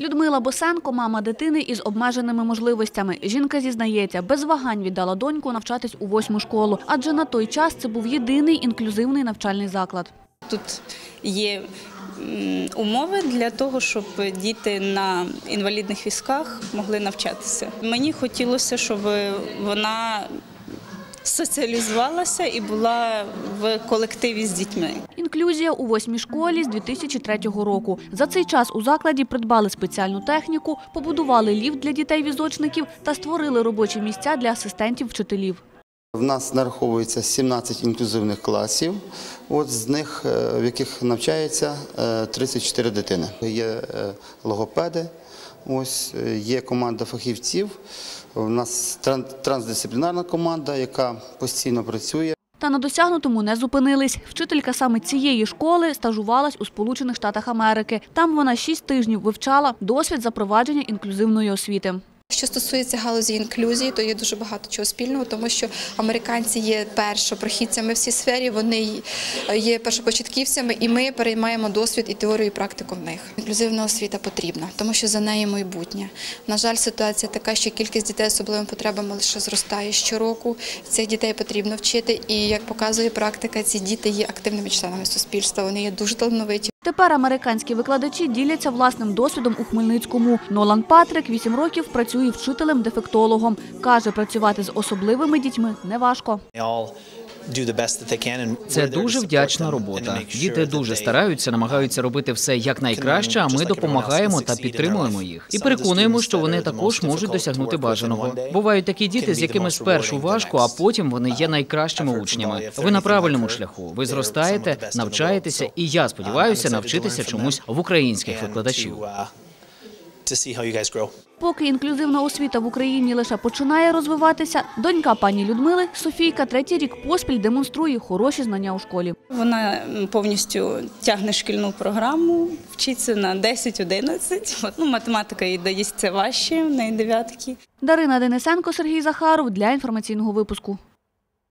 Людмила Босенко – мама дитини із обмеженими можливостями. Жінка зізнається, без вагань віддала доньку навчатись у восьму школу, адже на той час це був єдиний інклюзивний навчальний заклад. Тут є умови для того, щоб діти на інвалідних візках могли навчатися. Мені хотілося, щоб вона соціалізувалася і була в колективі з дітьми. Інклюзія у восьмій школі з 2003 року. За цей час у закладі придбали спеціальну техніку, побудували ліфт для дітей-візочників та створили робочі місця для асистентів вчителів. В нас нараховується 17 інклюзивних класів, от з них, е, в яких навчається е, 34 дитини. Є е, логопеди, ось, е, є команда фахівців. У нас тран- трансдисциплінарна команда, яка постійно працює. Та на досягнутому не зупинились. Вчителька саме цієї школи стажувалась у Сполучених Штатах Америки. Там вона шість тижнів вивчала досвід запровадження інклюзивної освіти. Що стосується галузі інклюзії, то є дуже багато чого спільного, тому що американці є першопрохідцями в цій сфері, вони є першопочатківцями, і ми переймаємо досвід і теорію, і практику в них. Інклюзивна освіта потрібна, тому що за нею майбутнє. На жаль, ситуація така, що кількість дітей з особливими потребами лише зростає щороку. Цих дітей потрібно вчити, і як показує практика, ці діти є активними членами суспільства. Вони є дуже талановиті. Тепер американські викладачі діляться власним досвідом у Хмельницькому. Нолан Патрик вісім років працює вчителем-дефектологом. Каже, працювати з особливими дітьми неважко. Це дуже вдячна робота. Діти дуже стараються, намагаються робити все якнайкраще, а ми допомагаємо та підтримуємо їх. І переконуємо, що вони також можуть досягнути бажаного. Бувають такі діти, з якими спершу важко, а потім вони є найкращими учнями. Ви на правильному шляху. Ви зростаєте, навчаєтеся, і я сподіваюся навчитися чомусь в українських викладачів. Поки інклюзивна освіта в Україні лише починає розвиватися, донька пані Людмили Софійка третій рік поспіль демонструє хороші знання у школі. Вона повністю тягне шкільну програму, вчиться на 10-11. Ну, математика їй дається важче, в неї дев'ятки. Дарина Денисенко, Сергій Захаров для інформаційного випуску.